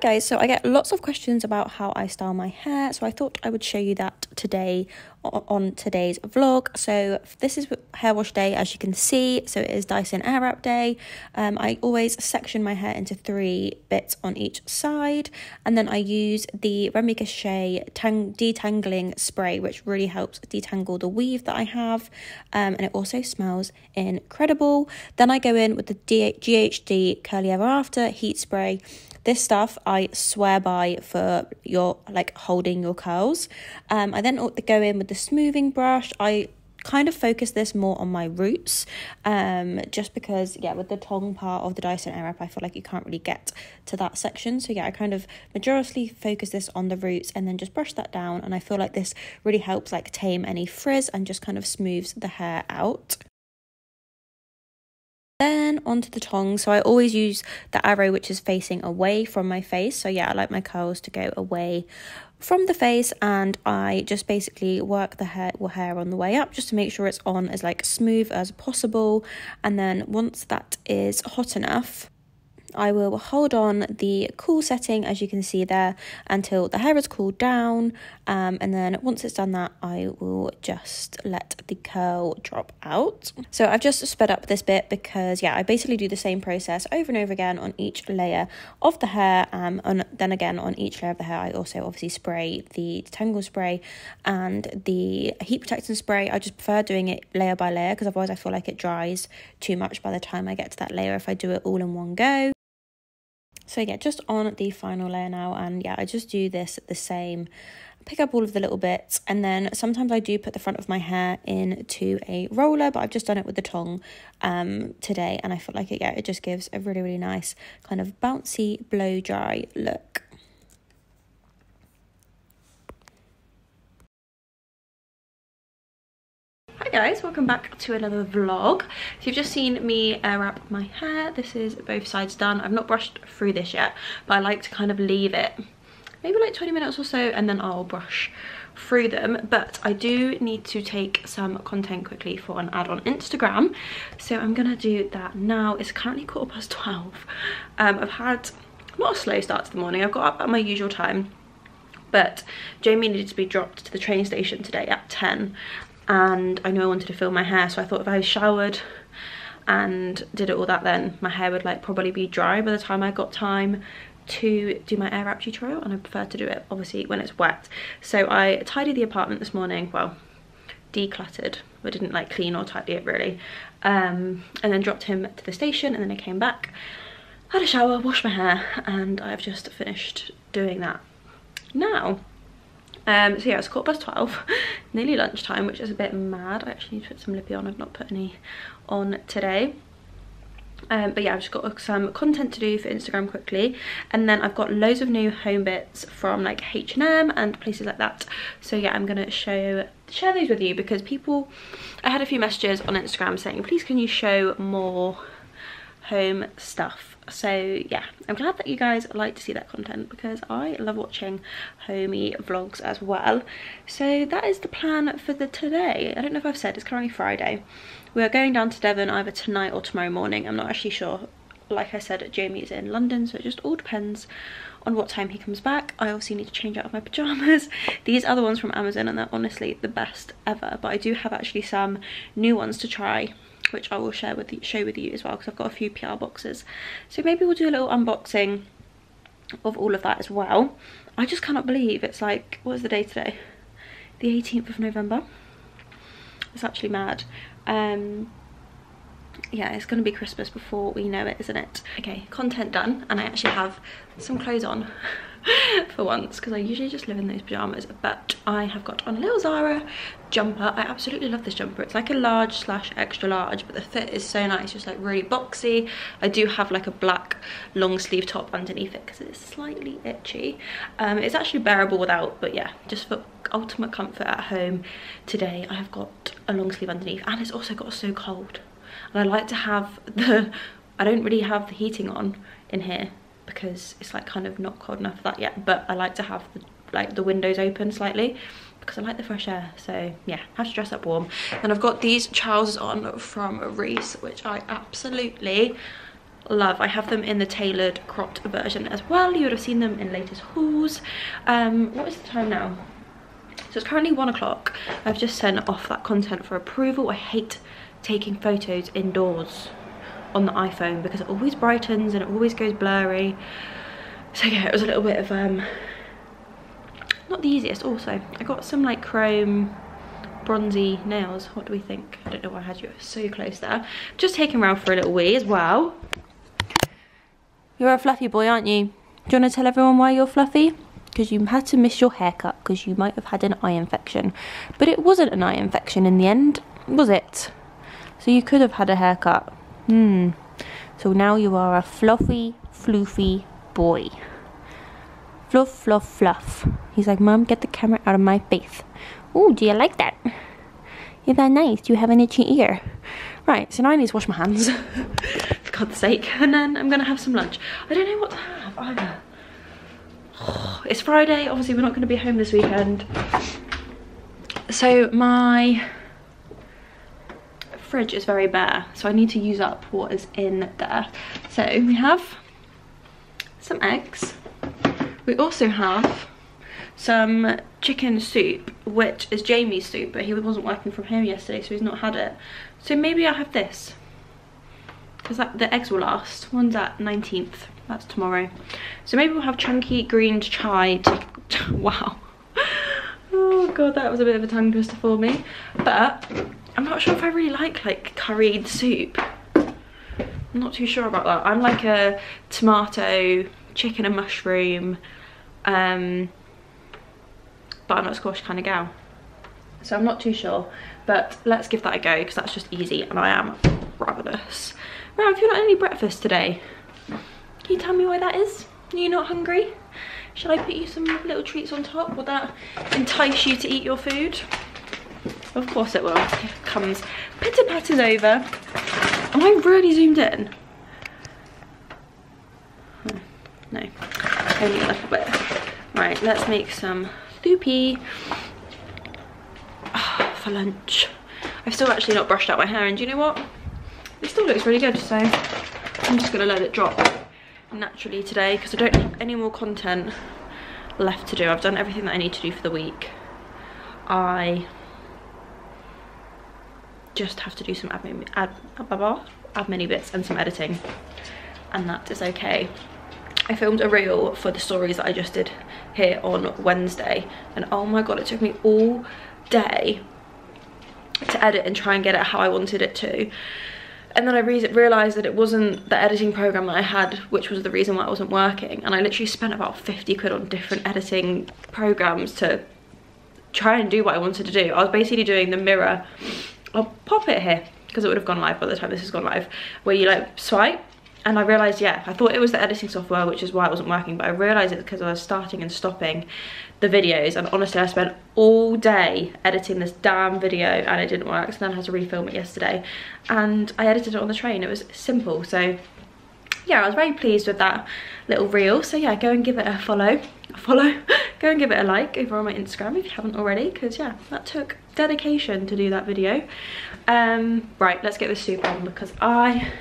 guys, so I get lots of questions about how I style my hair, so I thought I would show you that today on today's vlog. So this is hair wash day as you can see, so it is Dyson Airwrap day. Um, I always section my hair into three bits on each side and then I use the Remi Cachet tang detangling spray which really helps detangle the weave that I have um, and it also smells incredible. Then I go in with the GHD Curly Ever After heat spray this stuff I swear by for your like holding your curls. Um, I then go in with the smoothing brush. I kind of focus this more on my roots um just because yeah with the tong part of the Dyson Airwrap I feel like you can't really get to that section. So yeah I kind of majority focus this on the roots and then just brush that down. And I feel like this really helps like tame any frizz and just kind of smooths the hair out then onto the tongs. So I always use the arrow which is facing away from my face. So yeah, I like my curls to go away from the face and I just basically work the hair hair on the way up just to make sure it's on as like smooth as possible and then once that is hot enough I will hold on the cool setting as you can see there until the hair is cooled down um, and then once it's done that I will just let the curl drop out. So I've just sped up this bit because yeah I basically do the same process over and over again on each layer of the hair um, and then again on each layer of the hair I also obviously spray the detangle spray and the heat protectant spray. I just prefer doing it layer by layer because otherwise I feel like it dries too much by the time I get to that layer if I do it all in one go. So yeah, just on the final layer now, and yeah, I just do this the same. Pick up all of the little bits, and then sometimes I do put the front of my hair into a roller, but I've just done it with the tong um, today, and I feel like it, yeah, it just gives a really, really nice kind of bouncy blow dry look. Guys, welcome back to another vlog. So you've just seen me air wrap my hair. This is both sides done. I've not brushed through this yet, but I like to kind of leave it maybe like 20 minutes or so and then I'll brush through them. But I do need to take some content quickly for an ad on Instagram. So I'm gonna do that now. It's currently quarter past 12. Um, I've had not a slow start to the morning. I've got up at my usual time but Jamie needed to be dropped to the train station today at 10 and I know I wanted to film my hair so I thought if I showered and did it all that then my hair would like probably be dry by the time I got time to do my air wrap tutorial and I prefer to do it obviously when it's wet. So I tidied the apartment this morning well decluttered I didn't like clean or tidy it really. Um, and then dropped him to the station and then I came back had a shower washed my hair and I've just finished doing that now um, so yeah, it's quarter past 12, nearly lunchtime, which is a bit mad. I actually need to put some lippy on. I've not put any on today. Um, but yeah, I've just got some content to do for Instagram quickly. And then I've got loads of new home bits from like H&M and places like that. So yeah, I'm going to show share these with you because people, I had a few messages on Instagram saying, please can you show more home stuff so yeah i'm glad that you guys like to see that content because i love watching homey vlogs as well so that is the plan for the today i don't know if i've said it's currently friday we are going down to devon either tonight or tomorrow morning i'm not actually sure like i said jamie's in london so it just all depends on what time he comes back. I also need to change out of my pyjamas. These are the ones from Amazon and they're honestly the best ever. But I do have actually some new ones to try which I will share with you, show with you as well because I've got a few PR boxes. So maybe we'll do a little unboxing of all of that as well. I just cannot believe it's like, what is the day today? The 18th of November. It's actually mad. Um, yeah, it's going to be Christmas before we know it, isn't it? Okay, content done, and I actually have some clothes on. for once because I usually just live in those pyjamas but I have got on a little Zara jumper. I absolutely love this jumper. It's like a large slash extra large but the fit is so nice. Just like really boxy. I do have like a black long sleeve top underneath it because it's slightly itchy. Um, it's actually bearable without but yeah just for ultimate comfort at home today I have got a long sleeve underneath and it's also got so cold. And I like to have the I don't really have the heating on in here because it's like kind of not cold enough for that yet but I like to have the, like the windows open slightly because I like the fresh air so yeah have to dress up warm and I've got these trousers on from Reiss which I absolutely love. I have them in the tailored cropped version as well. You would have seen them in latest hauls. Um, what is the time now? So it's currently one o'clock. I've just sent off that content for approval. I hate taking photos indoors on the iPhone because it always brightens and it always goes blurry. So yeah, it was a little bit of, um, not the easiest also. I got some like chrome bronzy nails. What do we think? I don't know why I had you so close there. Just taking around for a little wee as well. You're a fluffy boy, aren't you? Do you want to tell everyone why you're fluffy? Because you had to miss your haircut because you might have had an eye infection. But it wasn't an eye infection in the end, was it? So you could have had a haircut. Hmm. So now you are a fluffy, floofy boy. Fluff, fluff, fluff. He's like, Mom, get the camera out of my face. Oh, do you like that? Is that nice? Do you have an itchy ear? Right, so now I need to wash my hands. For God's sake. And then I'm going to have some lunch. I don't know what to have either. It's Friday. Obviously, we're not going to be home this weekend. So my fridge is very bare. So I need to use up what is in there. So we have some eggs. We also have some chicken soup, which is Jamie's soup, but he wasn't working from home yesterday, so he's not had it. So maybe I'll have this. Because the eggs will last. One's at 19th. That's tomorrow. So maybe we'll have chunky green chai. wow. Oh god, that was a bit of a tongue twister for me. But I'm not sure if I really like like curried soup. I'm not too sure about that. I'm like a tomato, chicken and mushroom, um, butternut squash kind of gal. So I'm not too sure, but let's give that a go because that's just easy and I am ravenous. Right, have you not any breakfast today? Can you tell me why that is? Are you not hungry? Shall I put you some little treats on top? Will that entice you to eat your food? Of course it will. Here comes pitter patters over. Am I really zoomed in? Hmm, no, only a little bit. Right, let's make some soupy oh, for lunch. I've still actually not brushed out my hair and do you know what? It still looks really good so I'm just gonna let it drop naturally today because I don't have any more content left to do. I've done everything that I need to do for the week. I just have to do some admin, ad, admin bits and some editing and that is okay. I filmed a reel for the stories that I just did here on Wednesday and oh my god it took me all day to edit and try and get it how I wanted it to and then I re realised that it wasn't the editing program that I had which was the reason why it wasn't working and I literally spent about 50 quid on different editing programs to try and do what I wanted to do. I was basically doing the mirror, I'll pop it here because it would have gone live by the time this has gone live, where you like swipe and I realised, yeah, I thought it was the editing software, which is why it wasn't working, but I realised it's because I was starting and stopping the videos, and honestly, I spent all day editing this damn video, and it didn't work, so then I had to refilm it yesterday, and I edited it on the train. It was simple, so yeah, I was very pleased with that little reel, so yeah, go and give it a follow, follow, go and give it a like over on my Instagram if you haven't already, because yeah, that took dedication to do that video. Um, right, let's get the soup on, because I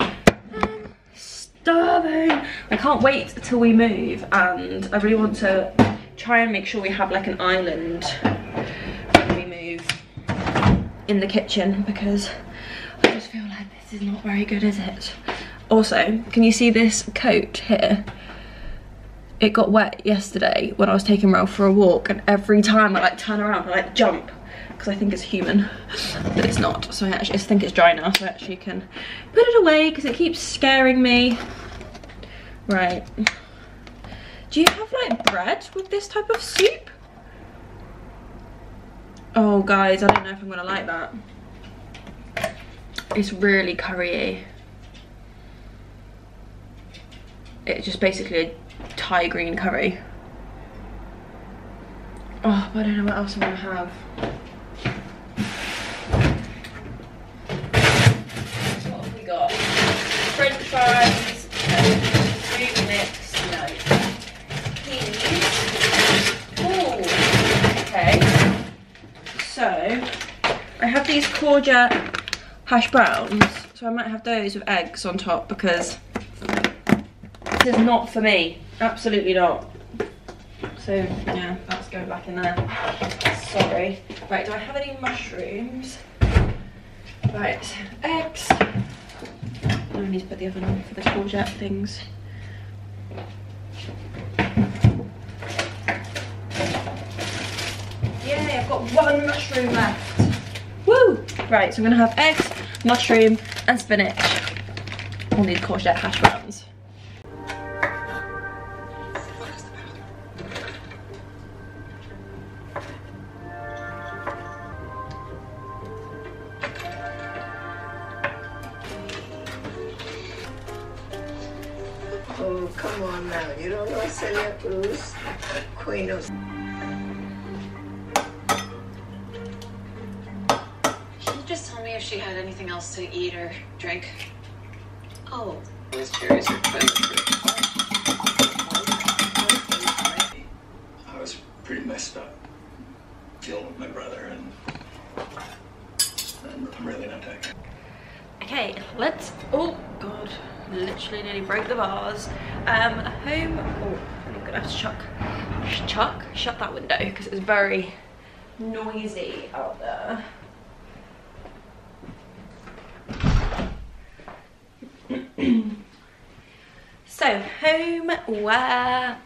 am starving. I can't wait till we move and I really want to try and make sure we have like an island when we move in the kitchen because I just feel like this is not very good, is it? Also, can you see this coat here? It got wet yesterday when I was taking Ralph for a walk and every time I like turn around I like jump because I think it's human, but it's not. So I actually think it's dry now, so I actually can put it away because it keeps scaring me. Right. Do you have like bread with this type of soup? Oh guys, I don't know if I'm gonna like that. It's really curry It's just basically a Thai green curry. Oh, but I don't know what else I'm gonna have. What have we got? Peas. Ooh, okay. So, I have these courgette hash browns. So I might have those with eggs on top because this is not for me. Absolutely not. So yeah, that's going back in there. Sorry. Right, do I have any mushrooms? Right, eggs. I need to put the oven on for the courgette things. Yay, I've got one mushroom left. Woo! Right, so I'm gonna have eggs, mushroom, and spinach. We'll need courgette hash browns. Oh, come on now. You don't know Celia Cruz, Queen of... Can you just tell me if she had anything else to eat or drink? Oh, Those cherries are quite good. I was pretty messed up dealing with my brother, and I'm, I'm really not that guy. Okay, let's. Oh god, literally nearly broke the bars. Um, home. Oh, I'm gonna have to chuck, chuck, shut that window because it's very noisy out there. so homeware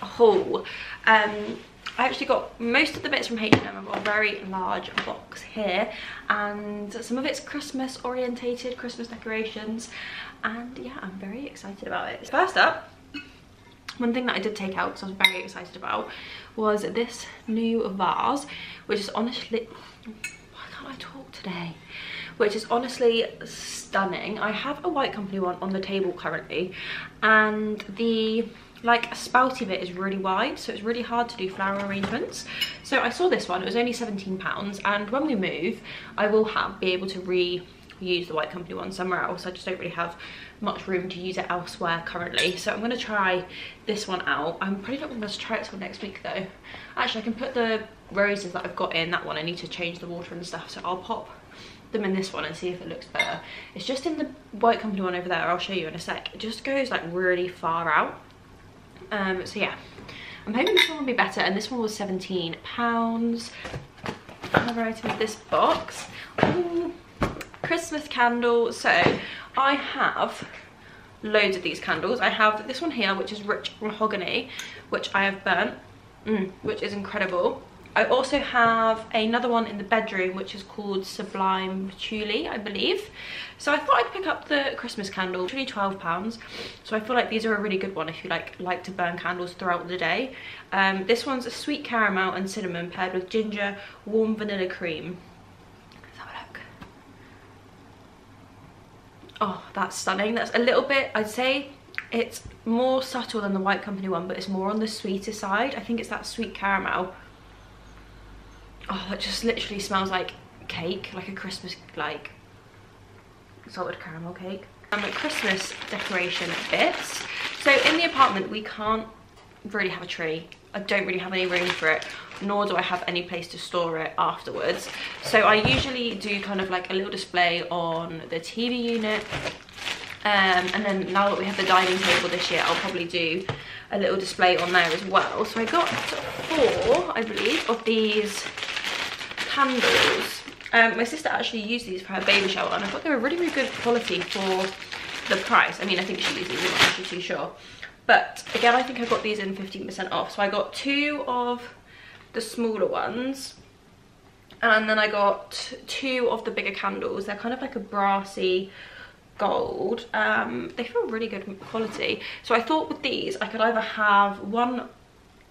haul. Um, I actually got most of the bits from H&M. I've got a very large box here and some of it's Christmas orientated, Christmas decorations and yeah, I'm very excited about it. First up, one thing that I did take out because I was very excited about was this new vase which is honestly, why can't I talk today? Which is honestly stunning. I have a White Company one on the table currently and the like a spouty bit is really wide so it's really hard to do flower arrangements. So i saw this one it was only 17 pounds and when we move i will have be able to reuse the white company one somewhere else. I just don't really have much room to use it elsewhere currently. So i'm going to try this one out. I'm probably not going to try it till next week though. Actually i can put the roses that i've got in that one. I need to change the water and stuff so i'll pop them in this one and see if it looks better. It's just in the white company one over there. I'll show you in a sec. It just goes like really far out um, so yeah, I'm hoping this one will be better. And this one was 17 pounds. Another item in this box. Ooh, Christmas candle. So I have loads of these candles. I have this one here, which is rich mahogany, which I have burnt, mm, which is incredible. I also have another one in the bedroom which is called Sublime Patchouli, I believe. So I thought I'd pick up the Christmas candle, it's really £12. So I feel like these are a really good one if you like like to burn candles throughout the day. Um, this one's a sweet caramel and cinnamon paired with ginger, warm vanilla cream. Let's have a look. Oh, that's stunning. That's a little bit, I'd say, it's more subtle than the White Company one, but it's more on the sweeter side. I think it's that sweet caramel oh it just literally smells like cake like a christmas like salted caramel cake. And um, christmas decoration bits. So in the apartment we can't really have a tree i don't really have any room for it nor do i have any place to store it afterwards. So i usually do kind of like a little display on the tv unit. Um, and then now that we have the dining table this year i'll probably do a little display on there as well. So i got four i believe of these candles. Um, my sister actually used these for her baby shower and I thought they were really, really good quality for the price. I mean, I think she used these, I'm not actually too sure. But again, I think I got these in 15% off. So I got two of the smaller ones and then I got two of the bigger candles. They're kind of like a brassy gold. Um, they feel really good quality. So I thought with these, I could either have one,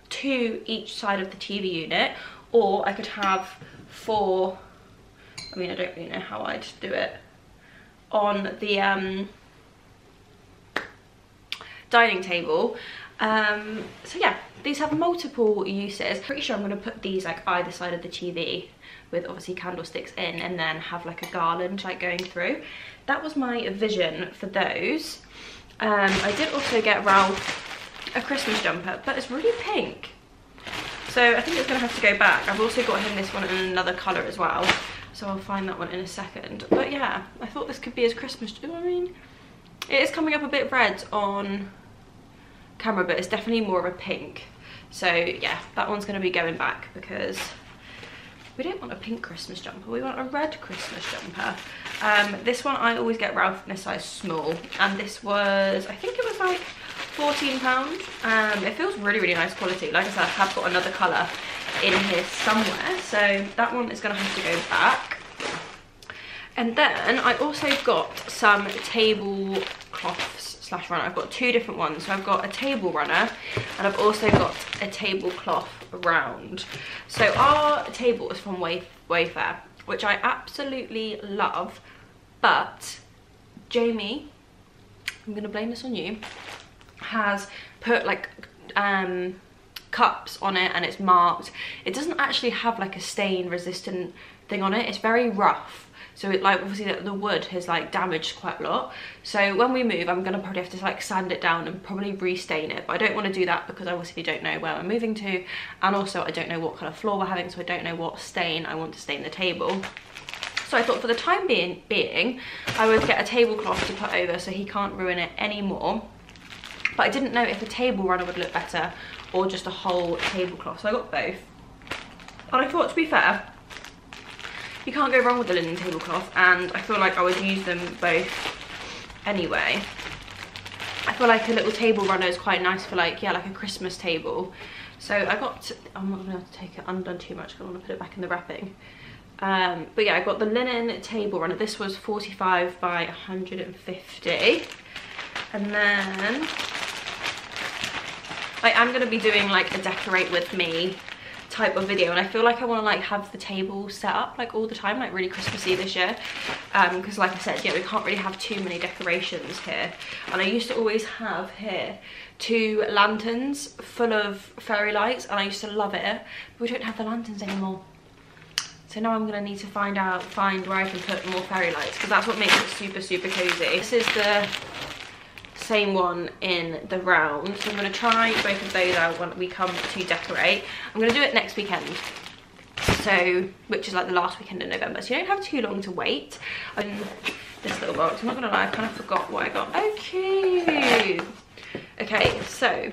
two each side of the TV unit or I could have for, I mean, I don't really know how I'd do it, on the um, dining table. Um, so yeah, these have multiple uses. Pretty sure I'm going to put these like either side of the TV with obviously candlesticks in and then have like a garland like going through. That was my vision for those. Um, I did also get Ralph a Christmas jumper, but it's really pink. So I think it's gonna have to go back. I've also got him this one in another color as well. So I'll find that one in a second. But yeah, I thought this could be his Christmas, do you know what I mean? It is coming up a bit red on camera, but it's definitely more of a pink. So yeah, that one's gonna be going back because we don't want a pink Christmas jumper, we want a red Christmas jumper. Um, this one I always get Ralph in a size small, and this was, I think it was like 14 pounds. Um, it feels really, really nice quality. Like I said, I have got another colour in here somewhere, so that one is gonna have to go back. And then I also got some tablecloths slash runner. I've got two different ones. So I've got a table runner and I've also got a tablecloth round. So our table is from Wayf Wayfair, which I absolutely love. But Jamie, I'm gonna blame this on you, has put like um cups on it and it's marked. It doesn't actually have like a stain resistant thing on it. It's very rough. So it like obviously the, the wood has like damaged quite a lot. So when we move, I'm gonna probably have to like sand it down and probably restain it. But I don't want to do that because I obviously don't know where we're moving to. And also I don't know what kind of floor we're having. So I don't know what stain I want to stain the table. So I thought for the time being, being I would get a tablecloth to put over so he can't ruin it anymore. But I didn't know if a table runner would look better or just a whole tablecloth. So I got both. And I thought to be fair, you can't go wrong with the linen tablecloth and I feel like I would use them both anyway. I feel like a little table runner is quite nice for like, yeah, like a Christmas table. So I got, to, I'm not gonna have to take it undone too much because I want to put it back in the wrapping. Um, but yeah, I got the linen table runner. This was 45 by 150. And then I am going to be doing like a decorate with me type of video and I feel like I want to like have the table set up like all the time like really Christmassy this year. Because um, like I said yeah we can't really have too many decorations here. And I used to always have here two lanterns full of fairy lights and I used to love it but we don't have the lanterns anymore. So now I'm gonna need to find out find where I can put more fairy lights because that's what makes it super super cozy. This is the same one in the round. So I'm going to try both of those out when we come to decorate. I'm going to do it next weekend. So, which is like the last weekend in November. So you don't have too long to wait. And this little box, I'm not going to lie, I kind of forgot what I got. Oh, cute. Okay, so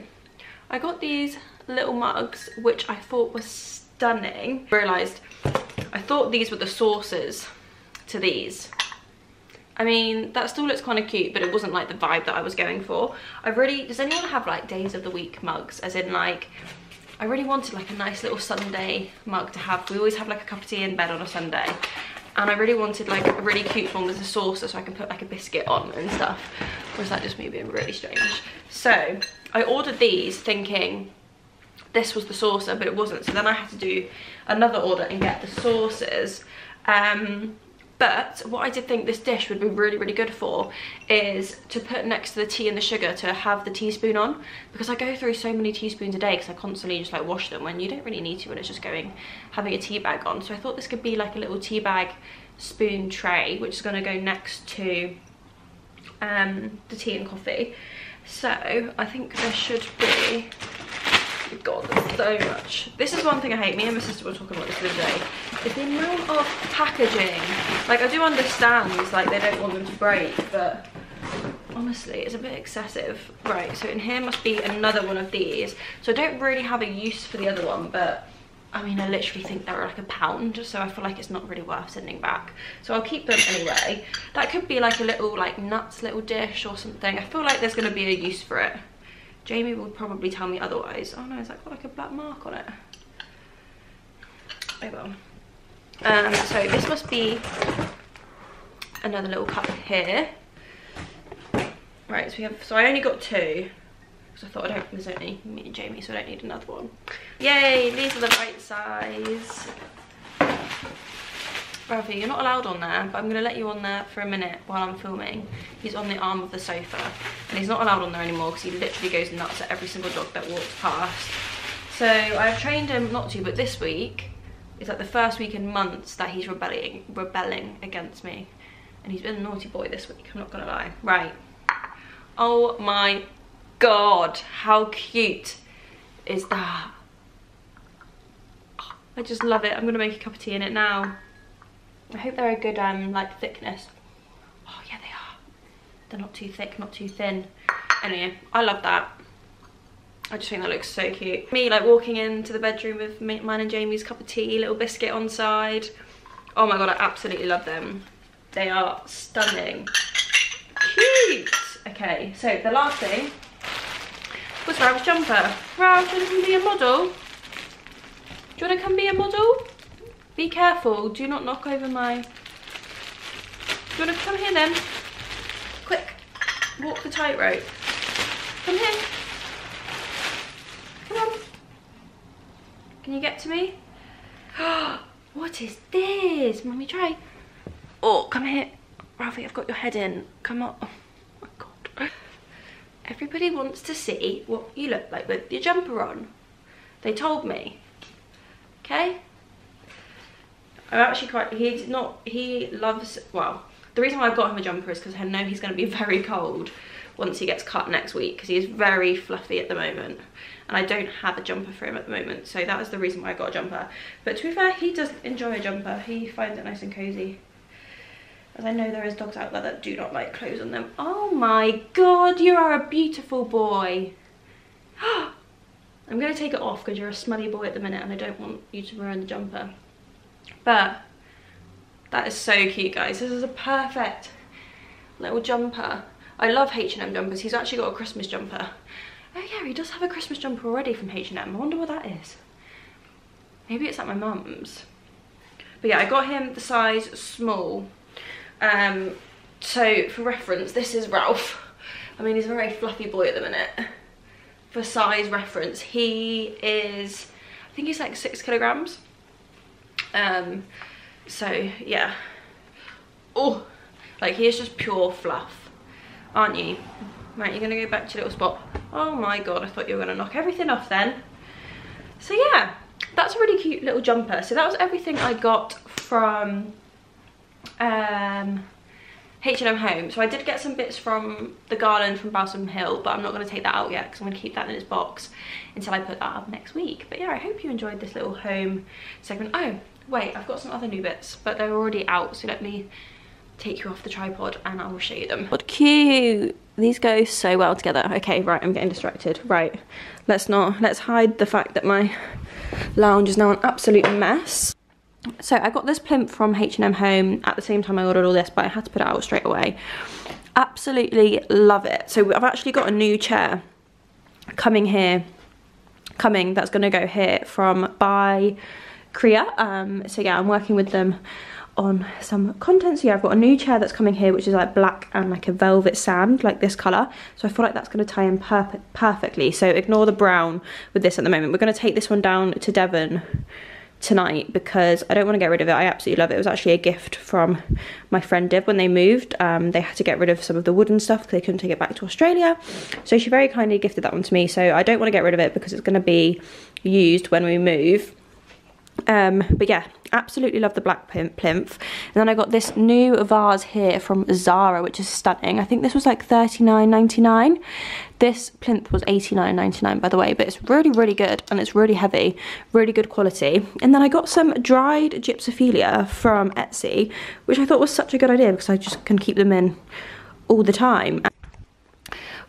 I got these little mugs, which I thought were stunning. Realised I thought these were the saucers to these I mean, that still looks kind of cute, but it wasn't like the vibe that I was going for. I really, does anyone have like days of the week mugs? As in like, I really wanted like a nice little Sunday mug to have. We always have like a cup of tea in bed on a Sunday. And I really wanted like a really cute one with a saucer so I can put like a biscuit on and stuff. Or is that just me being really strange? So I ordered these thinking this was the saucer, but it wasn't. So then I had to do another order and get the saucers. Um, but what I did think this dish would be really, really good for is to put next to the tea and the sugar to have the teaspoon on. Because I go through so many teaspoons a day because I constantly just like wash them when you don't really need to when it's just going, having a tea bag on. So I thought this could be like a little tea bag spoon tray, which is gonna go next to um, the tea and coffee. So I think there should be god so much this is one thing i hate me and my sister were talking about this the other day is the amount of packaging like i do understand like they don't want them to break but honestly it's a bit excessive right so in here must be another one of these so i don't really have a use for the other one but I mean, I literally think they're like a pound, so I feel like it's not really worth sending back. So I'll keep them anyway. That could be like a little like nuts little dish or something. I feel like there's gonna be a use for it. Jamie would probably tell me otherwise. Oh no, has that got like a black mark on it? Oh well. Um, so this must be another little cup here. Right, so we have, so I only got two. Because I thought I don't, there's only me and Jamie, so I don't need another one. Yay, these are the right size. Ralphie, you're not allowed on there, but I'm to let you on there for a minute while I'm filming. He's on the arm of the sofa, and he's not allowed on there anymore because he literally goes nuts at every single dog that walks past. So I've trained him not to, but this week is like the first week in months that he's rebelling, rebelling against me. And he's been a naughty boy this week, I'm not to lie. Right. Oh my god, how cute is that? I just love it. I'm gonna make a cup of tea in it now. I hope they're a good um like thickness. Oh yeah, they are. They're not too thick, not too thin. Anyway, I love that. I just think that looks so cute. Me like walking into the bedroom with mine and Jamie's cup of tea, little biscuit on side. Oh my god, I absolutely love them. They are stunning. Cute. Okay, so the last thing was Ralph's jumper. Ralph, do you want to come be a model? Do you want to come be a model? Be careful, do not knock over my... Do you want to come here then? Quick, walk the tightrope. Come here. Come on. Can you get to me? what is this? Mummy, try. Oh, come here. Ralphie, I've got your head in. Come on. Oh my God. Everybody wants to see what you look like with your jumper on. They told me. Okay? I'm actually quite, he's not, he loves, well, the reason why I got him a jumper is because I know he's going to be very cold once he gets cut next week because he is very fluffy at the moment. And I don't have a jumper for him at the moment so that was the reason why I got a jumper. But to be fair he does enjoy a jumper. He finds it nice and cozy. As I know there is dogs out there that do not like clothes on them. Oh my god you are a beautiful boy. I'm going to take it off because you're a smelly boy at the minute and I don't want you to ruin the jumper but that is so cute guys this is a perfect little jumper I love H&M jumpers. He's actually got a Christmas jumper. Oh yeah, he does have a Christmas jumper already from H&M. I wonder what that is. Maybe it's at my mum's. But yeah, I got him the size small. Um, so for reference, this is Ralph. I mean, he's a very fluffy boy at the minute. For size reference, he is, I think he's like six kilograms. Um, so yeah. Oh, like he is just pure fluff aren't you? Right, you're gonna go back to your little spot. Oh my god, I thought you were gonna knock everything off then. So yeah, that's a really cute little jumper. So that was everything I got from um, H&M Home. So I did get some bits from the garland from Balsam Hill, but I'm not going to take that out yet because I'm going to keep that in its box until I put that up next week. But yeah, I hope you enjoyed this little home segment. Oh, wait, I've got some other new bits, but they're already out. So let me take you off the tripod and I will show you them. What cute! These go so well together. Okay, right, I'm getting distracted. Right, let's not, let's hide the fact that my lounge is now an absolute mess. So I got this plinth from H&M Home at the same time I ordered all this, but I had to put it out straight away. Absolutely love it. So I've actually got a new chair coming here, coming, that's gonna go here from by Krea. Um, so yeah, I'm working with them on some content. So yeah, I've got a new chair that's coming here, which is like black and like a velvet sand, like this colour. So I feel like that's going to tie in per perfectly. So ignore the brown with this at the moment. We're going to take this one down to Devon tonight because I don't want to get rid of it. I absolutely love it. It was actually a gift from my friend Div when they moved. Um, they had to get rid of some of the wooden stuff because they couldn't take it back to Australia. So she very kindly gifted that one to me. So I don't want to get rid of it because it's going to be used when we move. Um, but yeah, absolutely love the black plinth. And then I got this new vase here from Zara, which is stunning. I think this was like $39.99. This plinth was $89.99 by the way, but it's really, really good and it's really heavy, really good quality. And then I got some dried gypsophilia from Etsy, which I thought was such a good idea because I just can keep them in all the time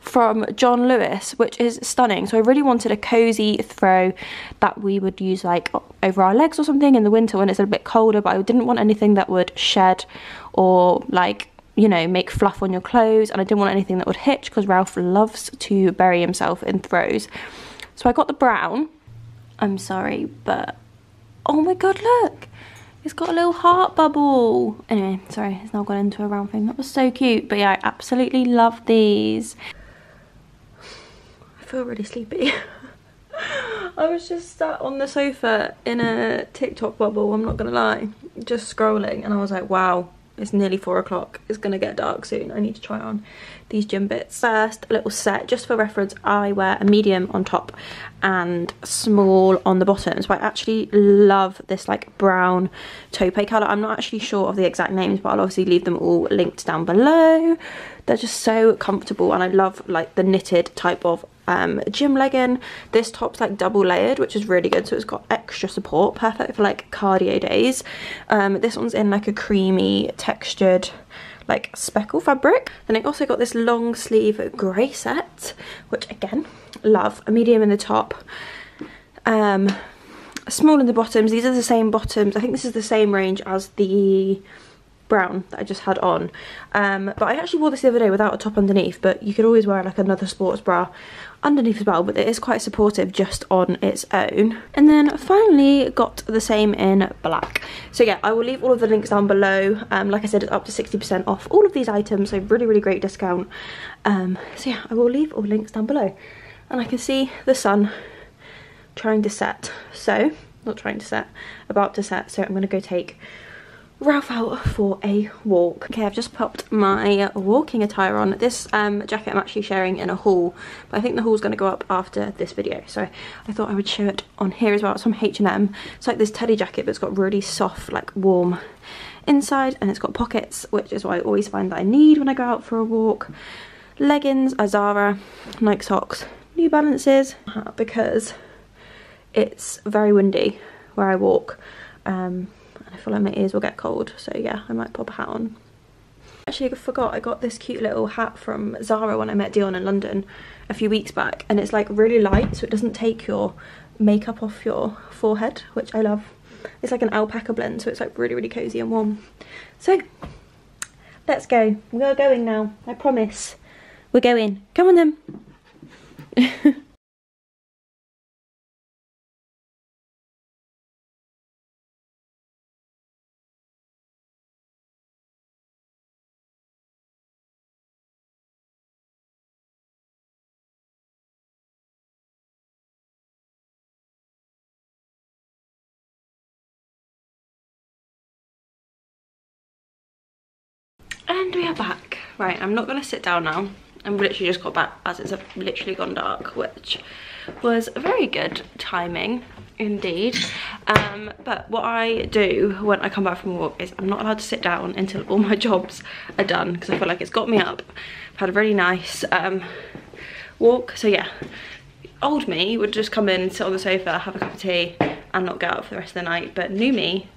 from John Lewis, which is stunning. So I really wanted a cozy throw that we would use like over our legs or something in the winter when it's a bit colder, but I didn't want anything that would shed or like you know, make fluff on your clothes, and I didn't want anything that would hitch because Ralph loves to bury himself in throws. So I got the brown. I'm sorry, but oh my god, look! It's got a little heart bubble. Anyway, sorry, it's now gone into a round thing. That was so cute. But yeah, I absolutely love these feel really sleepy. I was just sat on the sofa in a TikTok bubble, I'm not gonna lie, just scrolling and I was like, wow, it's nearly four o'clock. It's gonna get dark soon. I need to try on these gym bits. First, a little set, just for reference, I wear a medium on top and small on the bottom. So I actually love this like brown taupe colour. I'm not actually sure of the exact names, but I'll obviously leave them all linked down below. They're just so comfortable and I love like the knitted type of um, gym legging. This top's like double layered, which is really good. So it's got extra support, perfect for like cardio days. Um, this one's in like a creamy textured like speckle fabric. Then I also got this long sleeve grey set, which again, love. A medium in the top. Um, small in the bottoms. These are the same bottoms. I think this is the same range as the brown that I just had on. Um, but I actually wore this the other day without a top underneath, but you could always wear like another sports bra underneath as well, but it is quite supportive just on its own. And then finally got the same in black. So yeah, I will leave all of the links down below. Um, like I said, it's up to 60% off all of these items, so really, really great discount. Um, so yeah, I will leave all links down below. And I can see the sun trying to set. So, not trying to set, about to set. So I'm going to go take Ralph out for a walk. Okay, I've just popped my walking attire on. This um, jacket I'm actually sharing in a haul, but I think the haul's going to go up after this video. So I thought I would show it on here as well. It's from H&M. It's like this teddy jacket, but it's got really soft, like warm inside, and it's got pockets, which is what I always find that I need when I go out for a walk. Leggings, Azara, Nike socks, New Balances, because it's very windy where I walk. Um, I feel like my ears will get cold so yeah I might pop a hat on. Actually I forgot I got this cute little hat from Zara when I met Dion in London a few weeks back and it's like really light so it doesn't take your makeup off your forehead which I love. It's like an alpaca blend so it's like really really cozy and warm. So let's go. We're going now I promise. We're going. Come on then. And we are back. Right, I'm not going to sit down now. I'm literally just got back as it's literally gone dark, which was a very good timing indeed. Um, but what I do when I come back from walk is I'm not allowed to sit down until all my jobs are done because I feel like it's got me up. I've had a really nice um, walk. So yeah, old me would just come in, sit on the sofa, have a cup of tea and not get up for the rest of the night. But new me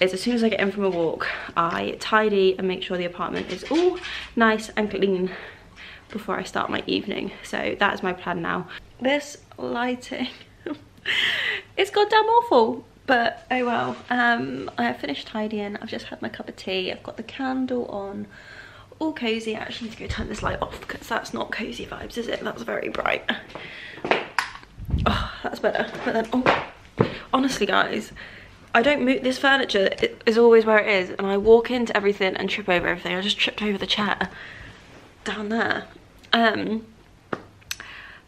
is as soon as I get in from a walk, I tidy and make sure the apartment is all nice and clean before I start my evening. So that is my plan now. This lighting, it's goddamn awful. But oh well, um, I have finished tidying. I've just had my cup of tea. I've got the candle on, all cozy. I actually need to go turn this light off because that's not cozy vibes, is it? That's very bright. Oh, that's better. But then, oh, honestly guys, I don't move, this furniture is always where it is and I walk into everything and trip over everything. I just tripped over the chair down there. Um,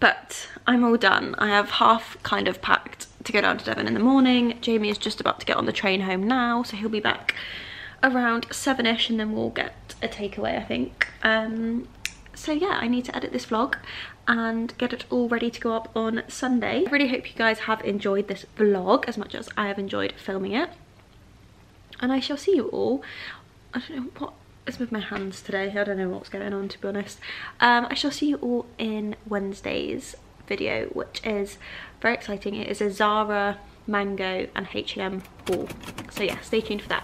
but I'm all done. I have half kind of packed to go down to Devon in the morning. Jamie is just about to get on the train home now, so he'll be back around seven-ish and then we'll get a takeaway, I think. Um, so yeah, I need to edit this vlog and get it all ready to go up on Sunday. I really hope you guys have enjoyed this vlog as much as I have enjoyed filming it. And I shall see you all. I don't know what is with my hands today. I don't know what's going on to be honest. Um, I shall see you all in Wednesday's video, which is very exciting. It is a Zara, Mango and H&M haul. So yeah, stay tuned for that.